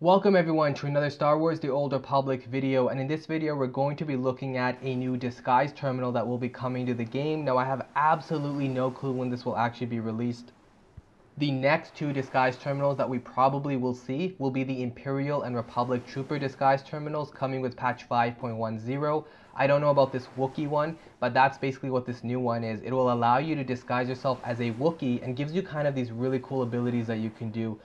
Welcome everyone to another Star Wars The Old Republic video and in this video we're going to be looking at a new disguise terminal that will be coming to the game. Now I have absolutely no clue when this will actually be released. The next two disguise terminals that we probably will see will be the Imperial and Republic Trooper disguise terminals coming with patch 5.10. I don't know about this Wookiee one, but that's basically what this new one is. It will allow you to disguise yourself as a Wookiee and gives you kind of these really cool abilities that you can do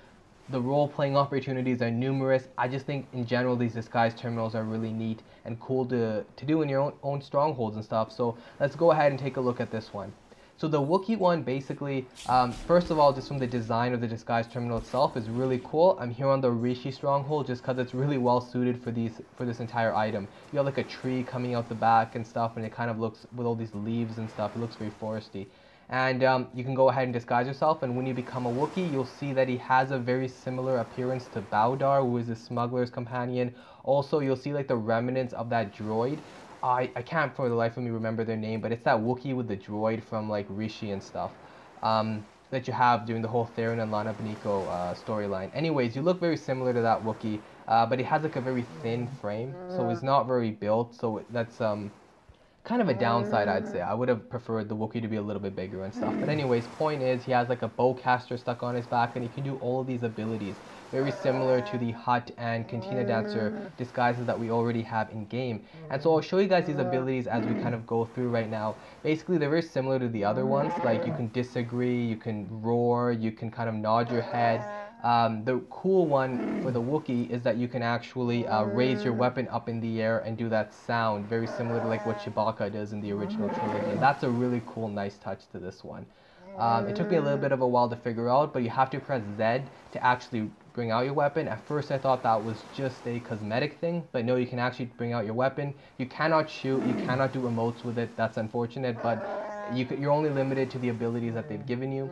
the role-playing opportunities are numerous. I just think in general these disguise terminals are really neat and cool to, to do in your own, own strongholds and stuff. So let's go ahead and take a look at this one. So the Wookiee one basically, um, first of all, just from the design of the disguise terminal itself is really cool. I'm here on the Rishi stronghold just because it's really well suited for these for this entire item. You have like a tree coming out the back and stuff and it kind of looks with all these leaves and stuff, it looks very foresty and um, you can go ahead and disguise yourself and when you become a Wookiee you'll see that he has a very similar appearance to Bowdaar, who is the smuggler's companion. Also you'll see like the remnants of that droid. I, I can't for the life of me remember their name but it's that Wookiee with the droid from like Rishi and stuff um, that you have during the whole Theron and Lana Beniko uh, storyline. Anyways you look very similar to that Wookiee uh, but he has like a very thin frame so mm. it's not very built so that's um kind of a downside, I'd say. I mm. would have preferred the Wookiee to be a little bit bigger and stuff. But anyways, point is, he has like a bowcaster stuck on his back, and he can do all of these abilities. Very similar to the Hutt and Cantina Dancer mm. disguises that we already have in game. And so I'll mm. show you guys these abilities as we kind of go through right now. Basically, they're very similar to the other ones. Like, you can disagree, you can roar, you can kind of nod your head. Um, the cool one for the Wookiee is that you can actually uh, raise your weapon up in the air and do that sound, very similar to like what Chewbacca does in the original trilogy. And that's a really cool, nice touch to this one. Um, it took me a little bit of a while to figure out, but you have to press Z to actually bring out your weapon. At first I thought that was just a cosmetic thing, but no, you can actually bring out your weapon. You cannot shoot, you cannot do emotes with it, that's unfortunate, but you you're only limited to the abilities that they've given you.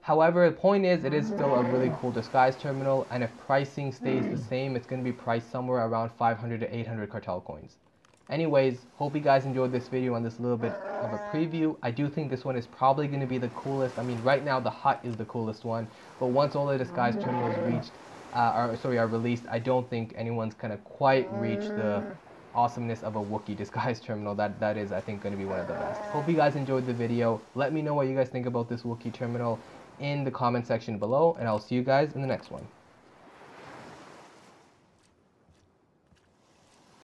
However, the point is, it is still a really cool disguise terminal, and if pricing stays the same, it's going to be priced somewhere around 500 to 800 cartel coins. Anyways, hope you guys enjoyed this video and this little bit of a preview. I do think this one is probably going to be the coolest. I mean, right now the Hutt is the coolest one, but once all the disguise terminals reached, uh, are, sorry, are released, I don't think anyone's going to quite reach the awesomeness of a Wookiee disguise terminal. That That is, I think, going to be one of the best. Hope you guys enjoyed the video. Let me know what you guys think about this Wookiee terminal in the comment section below, and I'll see you guys in the next one.